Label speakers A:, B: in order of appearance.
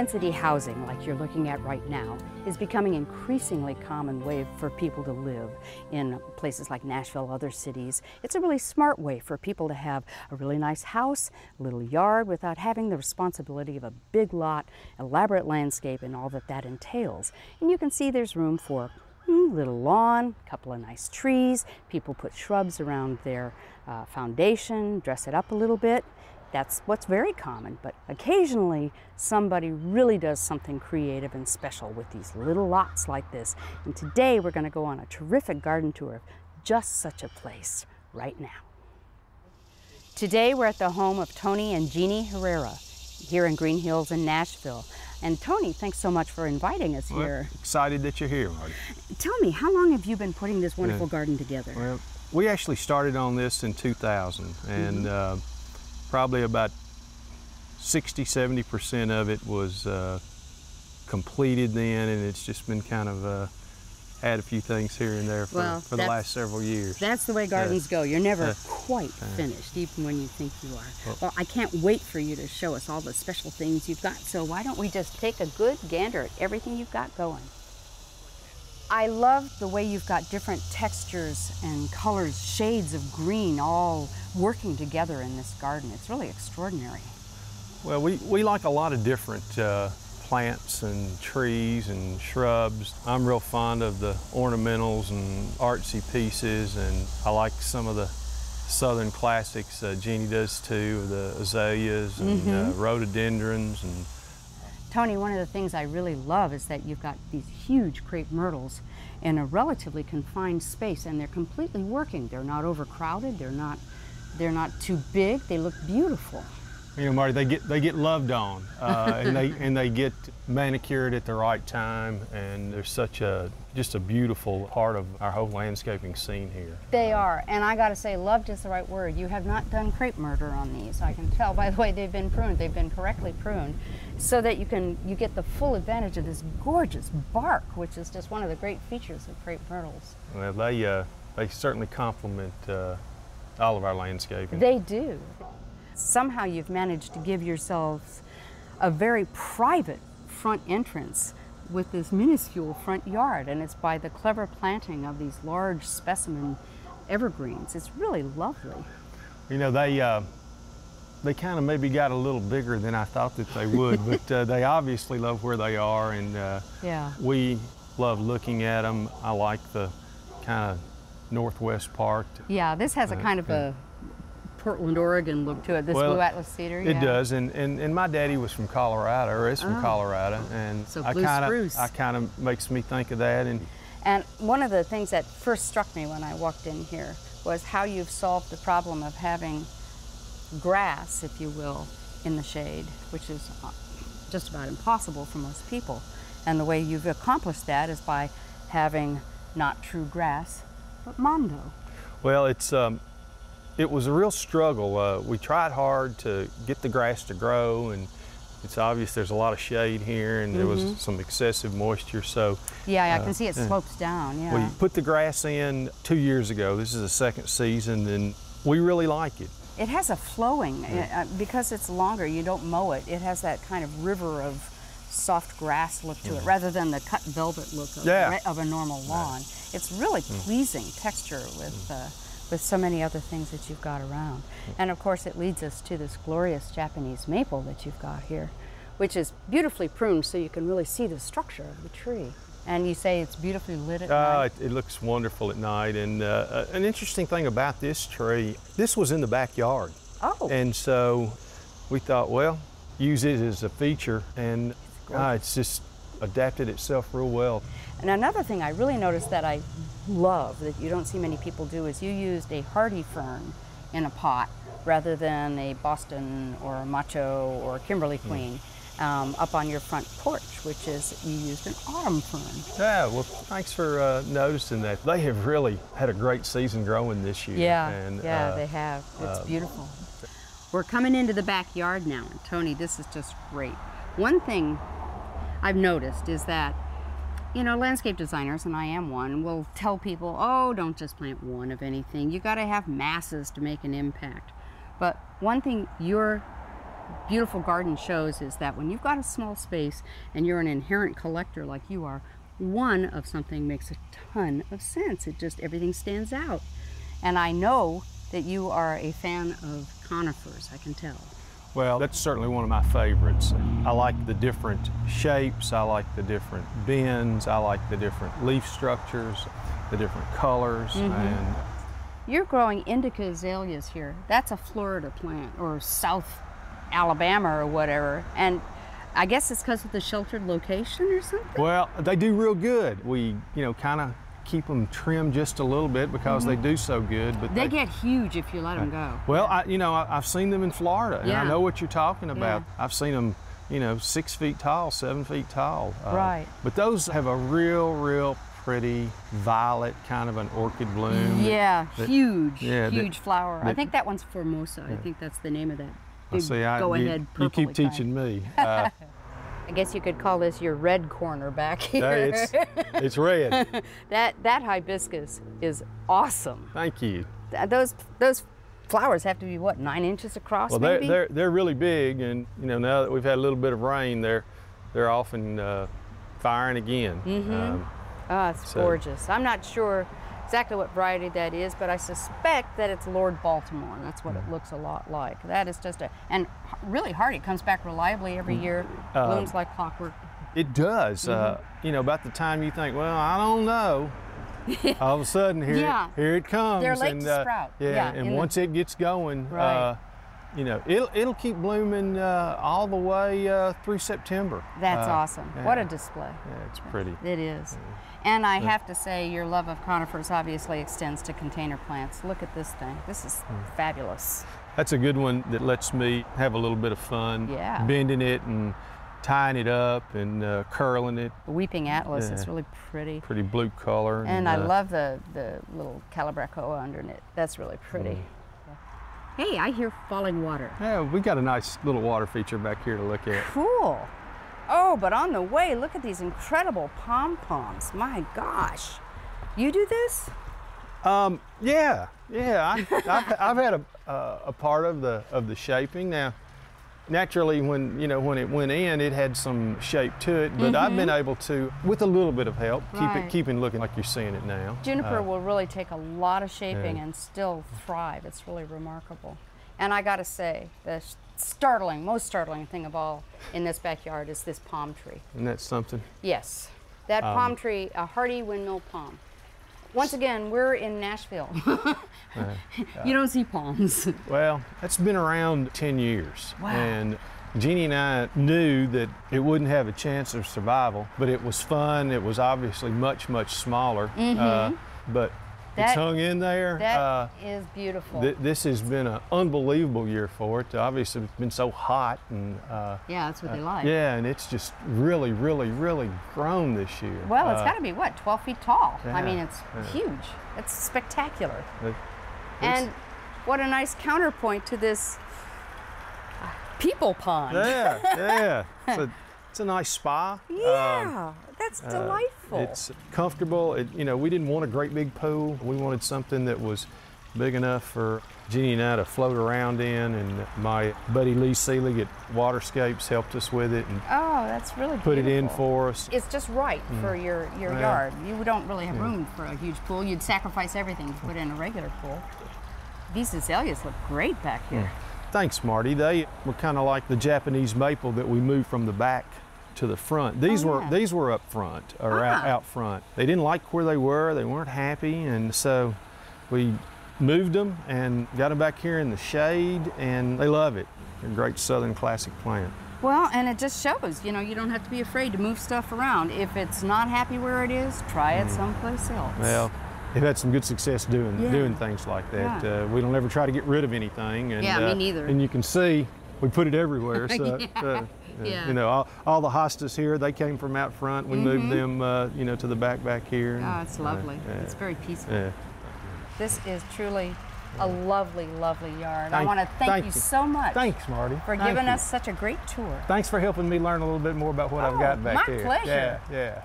A: density housing, like you're looking at right now, is becoming increasingly common way for people to live in places like Nashville, other cities. It's a really smart way for people to have a really nice house, a little yard, without having the responsibility of a big lot, elaborate landscape, and all that that entails. And you can see there's room for a little lawn, a couple of nice trees. People put shrubs around their uh, foundation, dress it up a little bit. That's what's very common, but occasionally somebody really does something creative and special with these little lots like this. And today we're going to go on a terrific garden tour of just such a place right now. Today we're at the home of Tony and Jeannie Herrera here in Green Hills in Nashville. And Tony, thanks so much for inviting us
B: well,
A: here.
B: Excited that you're here, Marty.
A: Tell me, how long have you been putting this wonderful yeah. garden together?
B: Well, we actually started on this in 2000, and mm -hmm. uh, probably about 60, 70% of it was uh, completed then, and it's just been kind of uh, add a few things here and there for, well, for the last several years.
A: That's the way gardens go. You're never quite finished, even when you think you are. Well, well, I can't wait for you to show us all the special things you've got. So why don't we just take a good gander at everything you've got going? I love the way you've got different textures and colors, shades of green all working together in this garden. It's really extraordinary.
B: Well, we, we like a lot of different uh, plants and trees and shrubs. I'm real fond of the ornamentals and artsy pieces and I like some of the southern classics. Uh, Jeannie does too, the azaleas and mm -hmm. uh, mm-hmm. rhododendrons. and.
A: Tony, one of the things I really love is that you've got these huge crepe myrtles in a relatively confined space and they're completely working. They're not overcrowded, they're not, they're not too big, they look beautiful
B: you know, Marty, they get they get loved on, uh, and they and they get manicured at the right time, and they're such a just a beautiful part of our whole landscaping scene here.
A: They are, and I got to say, loved is the right word. You have not done crepe murder on these. I can tell by the way they've been pruned. They've been correctly pruned, so that you can you get the full advantage of this gorgeous bark, which is just one of the great features of crepe myrtles.
B: Well, they uh, they certainly complement uh, all of our landscaping.
A: They do somehow you've managed to give yourselves a very private front entrance with this minuscule front yard and it's by the clever planting of these large specimen evergreens. It's really lovely.
B: You know, they uh, they kind of maybe got a little bigger than I thought that they would, but uh, they obviously love where they are and uh, yeah. we love looking at them. I like the kind of northwest part.
A: Yeah, this has a uh, kind of a Portland, Oregon look to it, this well, blue Atlas cedar.
B: It does, and, and and my daddy was from Colorado, or is from oh. Colorado, and
A: so I kind of
B: I kind of makes me think of that. And
A: and one of the things that first struck me when I walked in here was how you've solved the problem of having grass, if you will, in the shade, which is uh, just about impossible for most people. And the way you've accomplished that is by having not true grass, but mondo.
B: Well, it's um, it was a real struggle. Uh, we tried hard to get the grass to grow and it's obvious there's a lot of shade here and mm -hmm. there was mm-hmm. some excessive moisture so
A: yeah I can uh, see it slopes down yeah
B: we put the grass in two years ago this is the second season and we really like it
A: it has a flowing yeah. uh, because it's longer you don't mow it it has that kind of river of soft grass look to it mm-hmm. rather than the cut velvet look of,
B: yeah.
A: of a normal lawn it's really mm. pleasing texture with uh, with so many other things that you've got around. And of course it leads us to this glorious Japanese maple that you've got here, which is beautifully pruned so you can really see the structure of the tree. And you say it's beautifully lit at uh,
B: night? It, it, looks wonderful at night. And uh, uh, an interesting thing about this tree, this was in the backyard.
A: Oh.
B: And so we thought, well, use it as a feature. And uh, it's just adapted itself real well.
A: And another thing I really noticed that I love that you don't see many people do is you used a hardy fern in a pot rather than a Boston or a macho or a Kimberly hmm. Queen. Mm. Um, up on your front porch, which is you used an autumn fern.
B: Yeah, well, thanks for uh, noticing that. They have really had a great season growing this year.
A: Yeah, and, yeah, uh, they have. It's uh, beautiful. We're coming into the backyard now, and Tony, this is just great. One thing I've noticed is that you know, landscape designers, and I am one, will tell people, oh, don't just plant one of anything. You got to have masses to make an impact. But one thing you're beautiful garden shows is that when you've got a small space and you're an inherent collector like you are, one of something makes a ton of sense. It just everything stands out. And I know that you are a fan of conifers, I can tell.
B: Well, that's certainly one of my favorites. I like the different shapes, I like the different bends, I like the different leaf structures, the different colors, mm-hmm. and
A: You're growing indica azaleas here. That's a Florida plant or South Alabama or whatever. And I guess it's because of the sheltered location or something.
B: well, they do real good. We, you know, kind of keep them trimmed just a little bit because they do so good. But
A: They get huge if you let them go.
B: Well, I, you know, I, I've seen them in Florida, and
A: Yeah.
B: I know what you're talking about.
A: Yeah.
B: I've seen them, you know, six feet tall, seven feet tall. Uh,
A: Right.
B: But those have a real, real pretty violet kind of an orchid bloom.
A: Yeah,
B: that-
A: huge,
B: yeah, that-
A: huge flower. I think that one's Formosa. I think that's the name of that.
B: I
A: Big
B: see. I,
A: go
B: you,
A: ahead.
B: you keep
A: kind.
B: teaching me. Uh,
A: I guess you could call this your red corner back here.
B: it's, it's red.
A: that that hibiscus is awesome.
B: Thank you.
A: Th- Those those flowers have to be what nine inches across,
B: Well, they're,
A: maybe.
B: they're they're really big, and you know now that we've had a little bit of rain, they're they're often uh, firing again.
A: Mm-hmm.
B: Um,
A: Oh, it's
B: So-
A: gorgeous. I'm not sure exactly what variety that is, but I suspect that it's Lord Baltimore. That's what
B: Mm.
A: it looks a lot like. That is just a, and really hardy. It comes back reliably every
B: Mm.
A: year,
B: Uh,
A: blooms like clockwork.
B: It does. Uh,
A: Mm-hmm.
B: you know, about the time you think, well, I don't know, all of a sudden here,
A: Yeah.
B: here it comes.
A: They're late
B: and,
A: to
B: uh,
A: sprout.
B: Yeah,
A: Yeah,
B: and
A: in the-
B: once it gets going,
A: Right.
B: You know, it'll it'll keep blooming uh, all the way uh, through September.
A: That's
B: Uh,
A: awesome. What a display.
B: Yeah, it's pretty.
A: It is. And I have to say, your love of conifers obviously extends to container plants. Look at this thing. This is
B: Hmm.
A: fabulous.
B: That's a good one that lets me have a little bit of fun,
A: Yeah.
B: bending it and tying it up and uh, curling it.
A: The weeping atlas is
B: Yeah.
A: really pretty.
B: Pretty blue color.
A: And I
B: uh,
A: love the, the little calibrachoa underneath. That's really pretty.
B: Mm.
A: Hey, I hear falling water.
B: Yeah, we got a nice little water feature back here to look at.
A: Cool. Oh, but on the way, look at these incredible pom poms. My gosh. You do this?
B: Um, yeah, yeah. I, I've, I've had a, uh, a part of the of the shaping. Now, naturally, when you know when it went in, it had some shape to it. But I've been able to, with a little bit of help, keep
A: Mm-hmm. Right.
B: it keeping looking like you're seeing it now.
A: Juniper
B: Uh,
A: will really take a lot of shaping
B: yeah.
A: and still thrive. It's really remarkable. And I gotta say, the startling, most startling thing of all in this backyard is this palm tree.
B: and that's something.
A: Yes, that
B: Um,
A: palm tree, a hardy windmill palm. Once again, we're in Nashville. you don't see palms.
B: Well, that's been around 10 years.
A: Wow.
B: And Jeannie and I knew that it wouldn't have a chance of survival, but it was fun. It was obviously much, much smaller. Uh, but
A: That-
B: it's hung in there.
A: That
B: Uh,
A: is beautiful.
B: th- this has been an unbelievable year for it. Obviously, it's been so hot and uh,
A: yeah, that's what they like.
B: yeah, and it's just really, really, really grown this year.
A: Well, it's
B: Uh,
A: got to be what, 12 feet tall? I mean, it's
B: yeah.
A: huge. It's spectacular.
B: it-
A: And what a nice counterpoint to this uh, people pond.
B: yeah, yeah. It's a, it's a nice spa. Um,
A: Yeah, that's
B: Uh,
A: delightful.
B: It's comfortable. It, you know, we didn't want a great big pool. We wanted something that was big enough for Jeannie and I to float around in. And my buddy Lee Seelig at Waterscapes helped us with it and
A: oh, that's really
B: put it in for us.
A: It's just right for your, your
B: Yeah.
A: yard. You don't really have room for a huge pool. You'd sacrifice everything to put in a regular pool. These azaleas look great back here.
B: Thanks, Marty. They were kind of like the Japanese maple that we moved from the back to the front. These
A: Oh,
B: were
A: yeah.
B: these were up front or out,
A: Ah.
B: out front. They didn't like where they were. They weren't happy, and so we moved them and got them back here in the shade, and they love it. They're a great southern classic plant.
A: Well, and it just shows, you know, you don't have to be afraid to move stuff around. If it's not happy where it is, try it someplace else.
B: Mm. Well, they've had some good success doing
A: Yeah.
B: doing things like that.
A: Yeah.
B: Uh, we don't ever try to get rid of anything. And,
A: Yeah, me
B: uh,
A: neither.
B: And you can see we put it everywhere. So,
A: Yeah.
B: uh,
A: Yeah.
B: you know, all, all the hostas here, they came from out front. We moved them, uh, you know, to the back back here. and,
A: Mm-hmm. Oh, it's
B: uh,
A: lovely.
B: yeah,
A: It's very peaceful.
B: yeah.
A: This is truly a lovely, lovely yard. I want to thank,
B: thank
A: you
B: you.
A: so much
B: Thanks, Marty.
A: for
B: Thank
A: giving
B: you.
A: us such a great tour.
B: Thanks for helping me learn a little bit more about what I've
A: Oh,
B: got back
A: my
B: here.
A: pleasure.
B: Yeah, yeah.